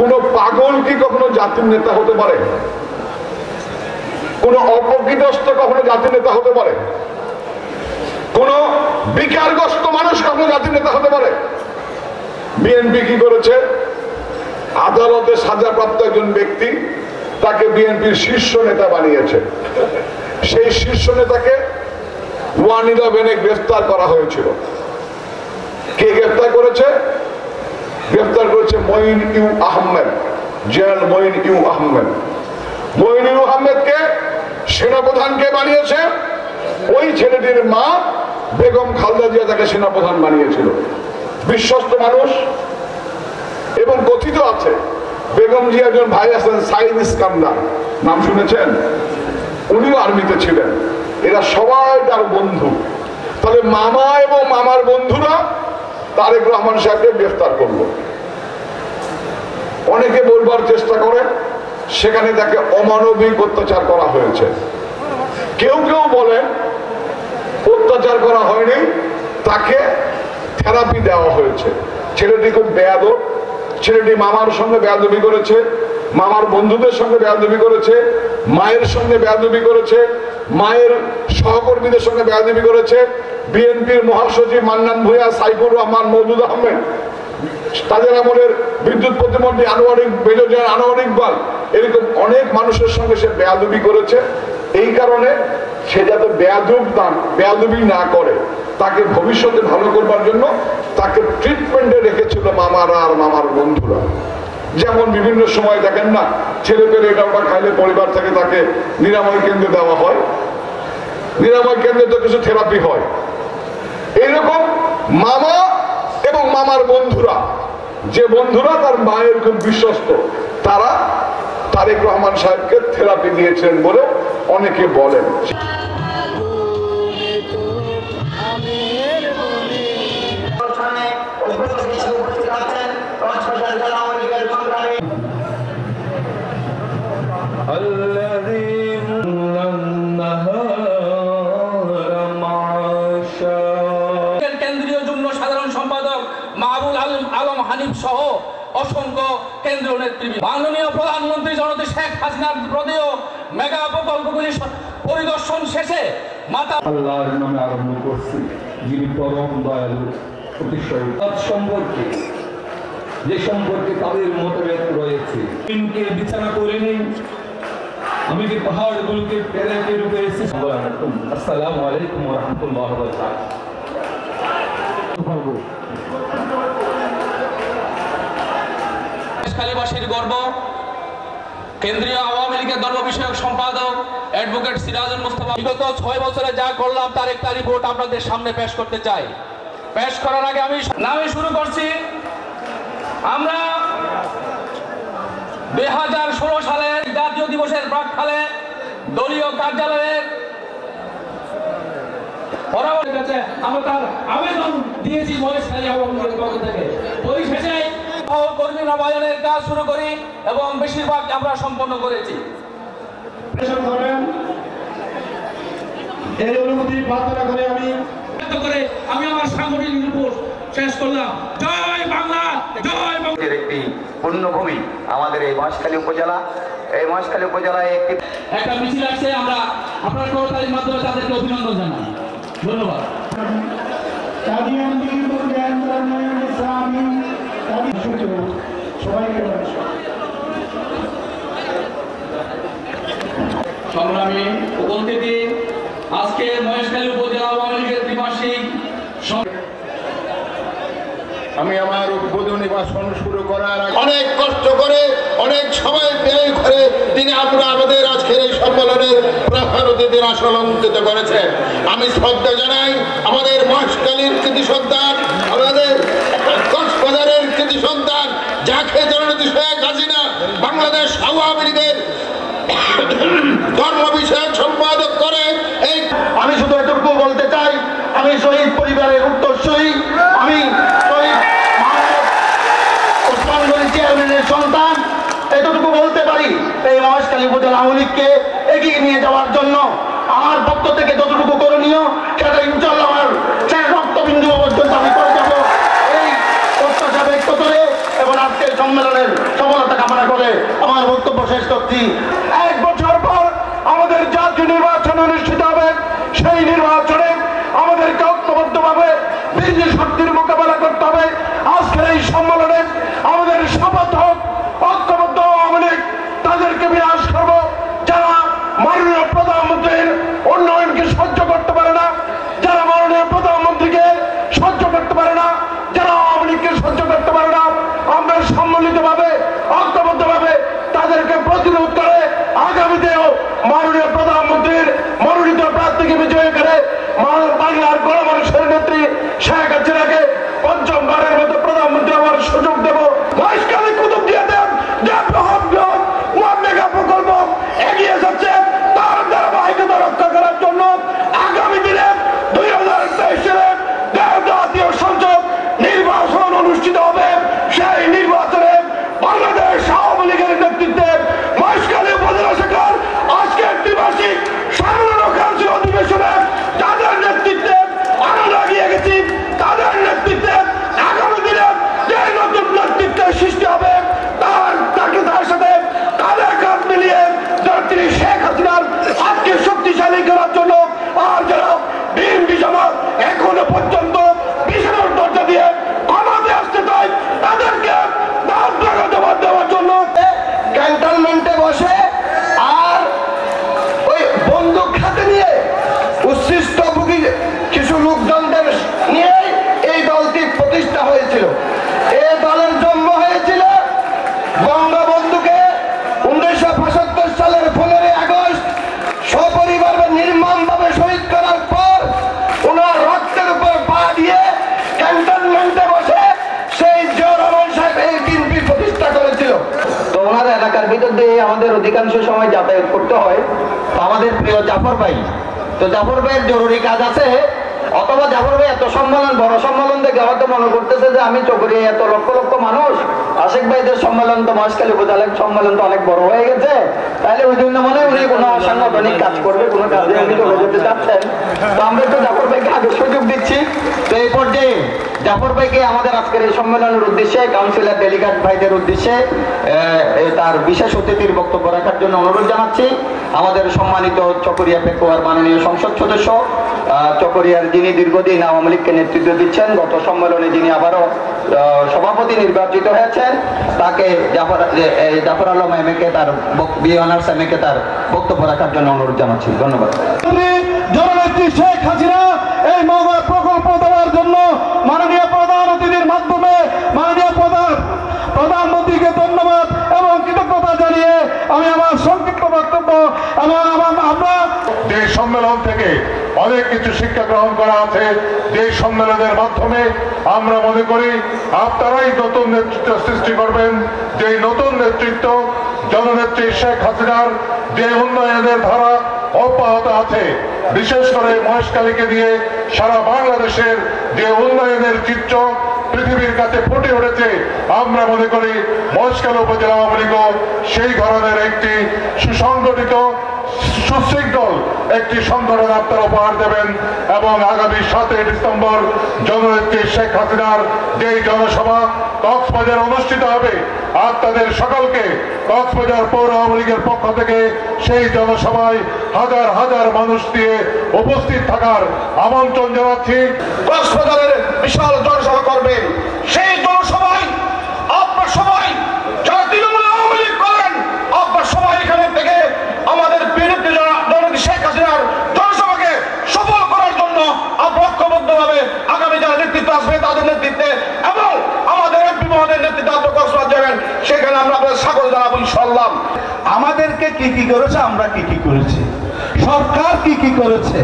কোন পাগল কি কখনো জাতির নেতা হতে পারে? কোন অপ্রকৃতস্থ কখনো জাতির নেতা হতে পারে? কোন বিকারগ্রস্ত মানুষ কখনো জাতির নেতা হতে পারে? বিএনপি কি করেছে? আদালতে সাজাপ্রাপ্ত একজন ব্যক্তি তাকে বিএনপির শীর্ষ নেতা বানিয়েছে। সেই শীর্ষ নেতাকে ওয়ানিদা বেনে গ্রেফতার করা হয়েছিল। কে গ্রেফতার করেছে? গ্রেফতার করেছে মঈন ইউ আহমেদ, জেনারেল মঈন ইউ আহমেদ। মঈন ইউ আহমেদকে সেনাপ্রধানকে বানিয়েছে, ওই ছেলেটির মা বেগম খালদা জিয়া তাকে সেনাপ্রধান বানিয়েছিল। বিশ্বস্ত মানুষ এবং কথিত আছে, বেগম জিয়া একজন ভাই আছেন সাইদ ইস্কান্দার। নাম শুনেছেন? উনিও আর্মিতে ছিলেন। এরা সবাই তার বন্ধু। তাহলে মামা এবং মামার বন্ধুরা তারেক রহমান সাহেবকে গ্রেফতার করল। অনেকে বলবার চেষ্টা করে, সেখানে তাকে অমানবিক অত্যাচার করা হয়েছে। কেউ কেউ বলেন অত্যাচার করা হয়নি, তাকে থেরাপি দেওয়া হয়েছে। ছেলেটি খুব বেয়াদ ছেলেটি মামার সঙ্গে বেয়াদবি করেছে মামার বন্ধুদের সঙ্গে বেয়াদবি করেছে, মায়ের সঙ্গে বেয়াদবি করেছে, মায়ের সহকর্মীদের সঙ্গে বেয়াদবি করেছে, বিএনপির মহাসচিব মান্নান ভূঁইয়া, সাইফুর রহমান মৌদুদ আহমেদ। তাদের আমলের বিদ্যুৎ প্রতিমন্ত্রী আনোয়ারিক মেজর আনোয়ার ইকবাল এরকম অনেক মানুষের সঙ্গে সে বেয়াদবি করেছে। এই কারণে সে যাতে বেয়াদুব না, বেয়াদুবি না করে, তাকে ভবিষ্যতে ভালো করবার জন্য তাকে ট্রিটমেন্টে রেখেছিল মামারা আর মামার বন্ধুরা। যেমন বিভিন্ন সময় দেখেন না, ছেলে পেলে এটা ওটা খাইলে পরিবার থেকে তাকে নিরাময় কেন্দ্রে দেওয়া হয়। নিরাময় কেন্দ্রে তো কিছু থেরাপি হয়। এইরকম মামা এবং মামার বন্ধুরা, যে বন্ধুরা তার মায়ের খুব বিশ্বস্ত, তারা তারেক রহমান সাহেবকে থেরাপি দিয়েছিলেন বলে অনেকে বলেন। কেন্দ্রীয় নেতৃবৃন্দ মাননীয় প্রধানমন্ত্রী জনতা শেখ হাসিনার প্রদেয় মেগা প্রকল্পগুলি পরিদর্শন শেষে মাতা আল্লাহর নামে আরম্ভ করছি। যিনি পরম দয়ালু, অতিশয় সম্পর্কে, যে সম্পর্কে তাদের মতভেদ রয়েছে। বিছানা করে নিন। আমি যে পাহাড়গুলোকে পেরেকে রূপে এসেছি, আসসালামু আলাইকুম রাহমাতুল্লাহি ওয়া বারাকাতুহু গর্ব। কেন্দ্রীয় আওয়ামী লীগের ধর্ম বিষয়ক সম্পাদক অ্যাডভোকেট সিরাজুল মুস্তফা। বিগত ছয় বছরে যা করলাম, তার একটা রিপোর্ট আপনাদের সামনে পেশ করতে চাই। পেশ করার আগে আমি নামে শুরু করছি। আমরা দুই হাজার ষোলো সালের জাতীয় দিবসের প্রাককালে দলীয় কার্যালয়ের আমরা তার আবেদন দিয়েছি মহেশখালী আওয়ামী লীগের পক্ষ থেকে। পরিশেষে কর্মী নবায়নের কাজ শুরু করি এবং বেশিরভাগ আমরা সম্পন্ন করেছি। এই অনুমতি প্রার্থনা করে আমি। করে আমি আমার সাংগঠনিক রিপোর্ট শেষ করলাম। জয় বাংলা জয় বাংলা। এর একটি পুণ্যভূমি আমাদের এই মহেশখালী উপজেলা। এই মহেশখালী উপজেলায় একটি একটা মিছিল আসছে আমরা আপনার কর্মচারীর মাধ্যমে তাদেরকে অভিনন্দন জানাই। ধন্যবাদ। কাদি সুযোগ সবাইকে সংগ্রামী উপস্থিতি আজকে মহেশখালী উপজেলা আওয়ামী লীগের দ্বিমাসিক আমি আমার উদ্বোধনী ভাষণ শুরু করার অনেক কষ্ট করে অনেক সময় ব্যয় করে তিনি আমরা আমাদের আজকের এই সম্মেলনের প্রধান অতিথির আসন অলঙ্কৃত করেছেন। আমি শ্রদ্ধা জানাই আমাদের মহেশকালীর কৃতি সন্তান আমাদের যাকে জননীতি শেখ হাসিনা, বাংলাদেশ আওয়ামী লীগের ধর্ম বিষয়ক সম্পাদক করে, এই আমি শুধু এটুকু বলতে চাই, আমি শহীদ পরিবারের উত্তরসূরি আমি শহীদ চেয়ারম্যানের সন্তান এতটুকু বলতে পারি, এই মহেশখালী উপজেলা আওয়ামী লীগকে এগিয়ে নিয়ে যাওয়ার জন্য আমার পক্ষ থেকে যতটুকু করণীয় সেটা ইনশাল্লাহ আমার শেষ রক্তবিন্দু পর্যন্ত আমি করে যাব এই প্রত্যাশা ব্যক্ত করে এবং আজকের সম্মেলনের সফলতা কামনা করে আমার বক্তব্য শেষ করছি। এক বছর পর আমাদের জাতীয় নির্বাচন অনুষ্ঠিত হবে। সেই নির্বাচনে আমাদেরকে ঐক্যবদ্ধভাবে বিরোধী শক্তির মোকাবেলা করতে হবে। আজকের এই সম্মেলনে আমাদের হোক, ঐক্যবদ্ধ আওয়ামী লীগ, তাদেরকে বিনাশ করব যারা মাননীয় প্রধানমন্ত্রীর উন্নয়নকে সহ্য করতে পারে না যারা মাননীয় প্রধানমন্ত্রীকে সহ্য করতে পারে না যারা আওয়ামী লীগকে সহ্য করতে পারে না আমরা সম্মিলিতভাবে ঐক্যবদ্ধভাবে তাদেরকে প্রতিরোধ করে আগামীতেও মাননীয় প্রধানমন্ত্রীর মনোনীত প্রার্থীকে বিজয়ী করে মা- বাংলার গণমানুষের নেত্রী শেখ হাসিনাকে পঞ্চমবারের মতো প্রধানমন্ত্রী হওয়ার সুযোগ দেব। মহেশকালী কুতুব অধিকাংশ সময় যাতায়াত করতে হয়। তো আমাদের প্রিয় জাফর ভাই, তো জাফর ভাইয়ের জরুরি কাজ আছে। অথবা জাফর ভাই এত সম্মেলন, বড় সম্মেলন দেখে হয়তো মনে করতেছে যে আমি চকরিয়া এত লক্ষ লক্ষ মানুষ আশেক ভাইদের সম্মেলন তো মহেশখালী উপজেলার সম্মেলন তো অনেক বড় হয়ে গেছে। তাহলে ওই জন্য মনে উনি কোনো অসাংগঠনিক কাজ করবে, কোনো কাজে উনি চলে যেতে চাচ্ছেন। তো আমরা একটু জাফর ভাইকে আগে সুযোগ দিচ্ছি। তো এই পর্যায়ে জাফর ভাইকে আমাদের আজকের এই সম্মেলনের উদ্দেশ্যে, কাউন্সিলর ডেলিগেট ভাইদের উদ্দেশ্যে তার বিশেষ অতিথির বক্তব্য রাখার জন্য অনুরোধ জানাচ্ছি। আমাদের সম্মানিত চকরিয়া পেকুয়ার মাননীয় সংসদ সদস্য চকরিয়ার যিনি দীর্ঘদিন আওয়ামী লীগকে নেতৃত্ব দিচ্ছেন, গত সম্মেলনে যিনি আবারও সভাপতি নির্বাচিত হয়েছেন। তাকে জাফর আলম এম কে তার বি অনার্স এম কে তার বক্তব্য রাখার জন্য অনুরোধ জানাচ্ছি। ধন্যবাদ। জননেত্রী শেখ হাসিনা এই মহা প্রকল্প দেওয়ার জন্য মাননীয় প্রধান অতিথির মাধ্যমে মাননীয় প্রধান প্রধানমন্ত্রীকে ধন্যবাদ এবং কৃতজ্ঞতা জানিয়ে আমি আমার সংক্ষিপ্ত বক্তব্য এবং আমার আমরা যে সম্মেলন থেকে অনেক কিছু শিক্ষা গ্রহণ করা আছে। যে সম্মেলনের মাধ্যমে আমরা মনে করি আপনারাই নতুন নেতৃত্ব সৃষ্টি করবেন। যে নতুন নেতৃত্ব জননেত্রী শেখ হাসিনার যে উন্নয়নের ধারা অব্যাহত আছে, বিশেষ করে মহেশকালীকে দিয়ে সারা বাংলাদেশের যে উন্নয়নের চিত্র পৃথিবীর কাছে ফুটে উঠেছে, আমরা মনে করি মহেশকালী উপজেলা আওয়ামী লীগও সেই ধরনের একটি সুসংগঠিত সুশৃঙ্খল একটি সংগঠন আপনারা উপহার দেবেন এবং আগামী সাতই ডিসেম্বর জননেত্রী শেখ হাসিনার যেই জনসভা কক্সবাজার অনুষ্ঠিত হবে আর তাদের সকলকে কক্সবাজার পৌর আওয়ামী লীগের পক্ষ থেকে সেই জনসভায় হাজার হাজার মানুষ দিয়ে উপস্থিত থাকার আমন্ত্রণ জানাচ্ছি। কক্সবাজারের বিশাল জনসভা করবেন সেই জনসভায় আপনার সবাই যারা তৃণমূল আওয়ামী লীগ করেন আপনার সবাই এখানে থেকে আমাদের বিরুদ্ধে জননেত্রী শেখ হাসিনার জনসভাকে সফল করার জন্য আমরা ঐক্যবদ্ধভাবে আগামী যারা নেতৃত্ব আসবে তাদের নেতৃত্বে এবং আমাদের এমপি মহোদয়ের নেতৃত্বে আপনার কক্সবাজার যাবেন সেখানে আমরা আপনাদের স্বাগত জানাব ইনশাল্লাহ আমাদেরকে কি কি করেছে, আমরা কি কি করেছি? সরকার কি কি করেছে?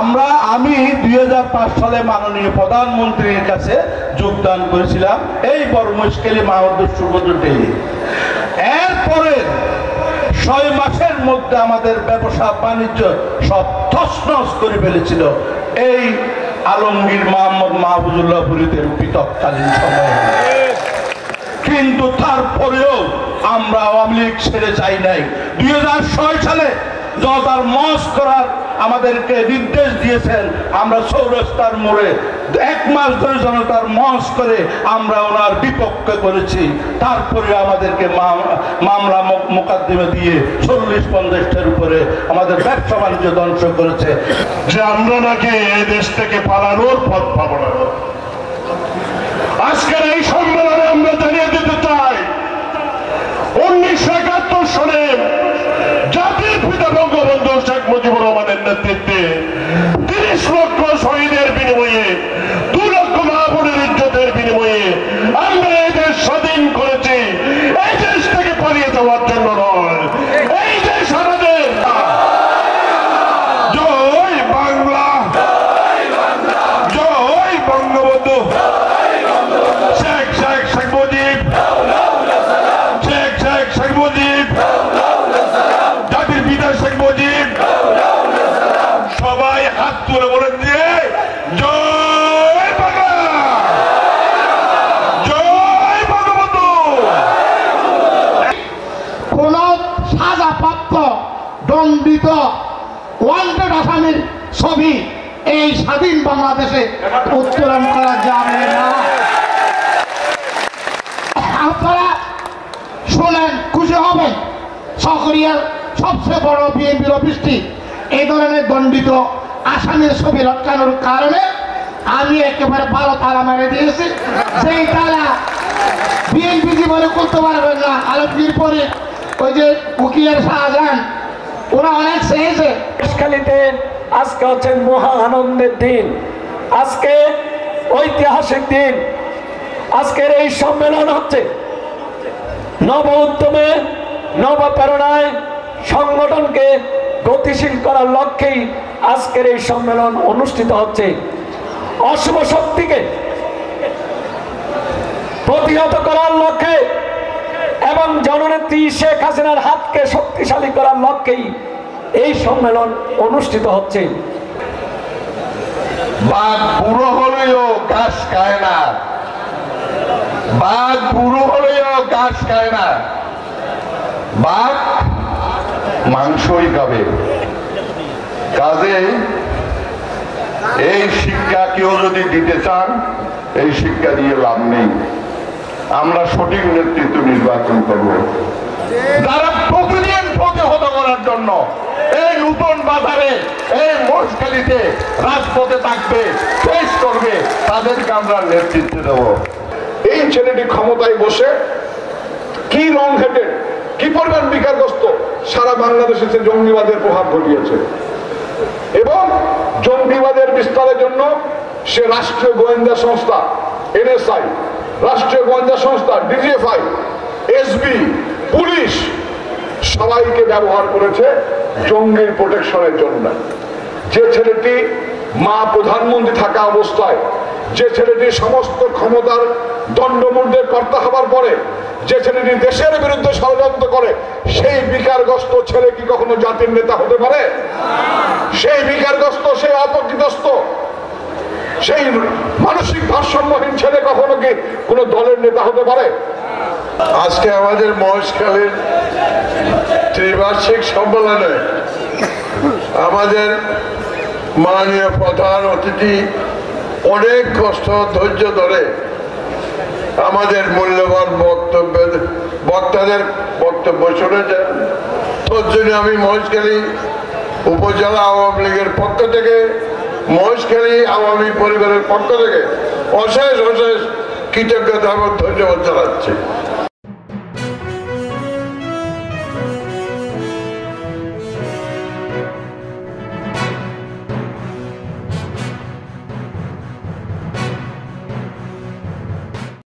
আমরা, আমি দুই হাজার পাঁচ সালে মাননীয় প্রধানমন্ত্রীর কাছে যোগদান করেছিলাম, এই বড় মুশকিলে এরপরে ছয় মাসের মধ্যে আমাদের ব্যবসা বাণিজ্য সব তছনছ করে ফেলেছিল। এই আলমগীর মোহাম্মদ মাহবুবুল্লাহ ফরিদের বিতৎকালীন সময়ে। কিন্তু তারপরেও আমরা আওয়ামী লীগ ছেড়ে যাই নাই। দুই হাজার ছয় সালে জনতার মস করার আমাদেরকে নির্দেশ দিয়েছেন, আমরা চৌরাস্তার মোড়ে এক মাস ধরে জনতার মঞ্চ করে আমরা ওনার বিপক্ষে করেছি। তারপরে আমাদেরকে মাম- মামলা মোকদ্দমা দিয়ে চল্লিশ পঞ্চাশটার উপরে আমাদের ব্যবসা বাণিজ্য ধ্বংস করেছে। যে আমরা নাকি এই দেশ থেকে পালানোর পথ পাবো না আজকের এই সম্মেলনে আমরা জানিয়ে দিতে চাই উনিশশো একাত্তর সালে জাতির পিতা বঙ্গবন্ধু শেখ মুজিবুর রহমানের নেতৃত্বে তিরিশ লক্ষ শহীদের বিনিময়ে দু লক্ষ মহাপুরের ইজ্জতের বিনিময়ে আমরা এই দেশ স্বাধীন করেছি এই দেশ থেকে পালিয়ে যাওয়ার জন্য নয় এই দেশ আমাদের জয় বাংলা জয় বঙ্গবন্ধু শেখ শেখ শেখ মুজিব শেখ শেখ শেখ মুজিব জাতির পিতা শেখ মুজিব সবাই হাত তুলে বলেন দিয়ে জয় বাংলা জয় বঙ্গবন্ধু কোন সাজাপ্রাপ্ত দণ্ডিত ওয়ান্টেড আসামির ছবি এই স্বাধীন বাংলাদেশে উত্তোলন করা যাবে না। আপনারা শোনেন, খুশি হবেন। সকরিয়ার সবচেয়ে বড় বিএনপির অফিসটি এই ধরনের দণ্ডিত আসামির ছবি লটকানোর কারণে আমি একেবারে ভালো তালা মেরে দিয়েছি। সেই তালা বিএনপি জীবনে করতে পারবেন না আলোচনার পরে ওই যে উকিলের শাহজাহান, ওরা অনেক চেয়েছে। আজকে হচ্ছেন মহা আনন্দের দিন। আজকে ঐতিহাসিক দিন। আজকের এই সম্মেলন হচ্ছে নব উদ্যমে নব প্রেরণায় সংগঠনকে গতিশীল করার লক্ষ্যেই আজকের এই সম্মেলন অনুষ্ঠিত হচ্ছে। অশুভ শক্তিকে প্রতিহত করার লক্ষ্যে এবং জননেত্রী শেখ হাসিনার হাতকে শক্তিশালী করার লক্ষ্যেই এই সম্মেলন অনুষ্ঠিত হচ্ছে। বাঘ বুড়ো হলেও ঘাস খায় না। বাঘ বুড়ো হলেও ঘাস খায় না। বাঘ মাংসই খাবে। কাজে এই শিক্ষা কেউ যদি দিতে চান, এই শিক্ষা দিয়ে লাভ নেই। আমরা সঠিক নেতৃত্ব নির্বাচন করব। যারা প্রতিদিন প্রতিহত করার জন্য এই নূতন বাজারে, এই মহেশখালীতে রাজপথে থাকবে শেষ করবে, তাদেরকে আমরা নেতৃত্ব দেব। এই ছেলেটি ক্ষমতায় বসে কি রং হেঁটে কি পরিমাণ বিকারগ্রস্ত, সারা বাংলাদেশে সে জঙ্গিবাদের প্রভাব ঘটিয়েছে। এবং জঙ্গিবাদের বিস্তারের জন্য সে রাষ্ট্রীয় গোয়েন্দা সংস্থা, এনএসআই, রাষ্ট্রীয় গোয়েন্দা সংস্থা, ডিজিএফআই, এসবি, পুলিশ সবাইকে ব্যবহার করেছে। জঙ্গির প্রোটেকশনের জন্য যে ছেলেটি মা প্রধানমন্ত্রী থাকা অবস্থায়, যে ছেলেটি সমস্ত ক্ষমতার দণ্ডমূর্ধের কর্তা হবার পরে, যে ছেলেটি দেশের বিরুদ্ধে ষড়যন্ত্র করে, সেই বিকারগ্রস্ত ছেলে কি কখনো জাতির নেতা হতে পারে? সেই বিকারগ্রস্ত, সেই অপকৃতস্ত সেই মানসিক ভারসাম্যহীন ছেলে কখনো কি কোনো দলের নেতা হতে পারে? আজকে আমাদের মহেশখালীর ত্রিবার্ষিক সম্মেলনে আমাদের মাননীয় প্রধান অতিথি অনেক কষ্ট ধৈর্য ধরে আমাদের মূল্যবান বক্তব্য বক্তাদের বক্তব্য শুনেছেন। তোর জন্য আমি মহেশখালী উপজেলা আওয়ামী লীগের পক্ষ থেকে মহেশখালী আওয়ামী পরিবারের পক্ষ থেকে অশেষ অশেষ কৃতজ্ঞতা এবং ধন্যবাদ জানাচ্ছি।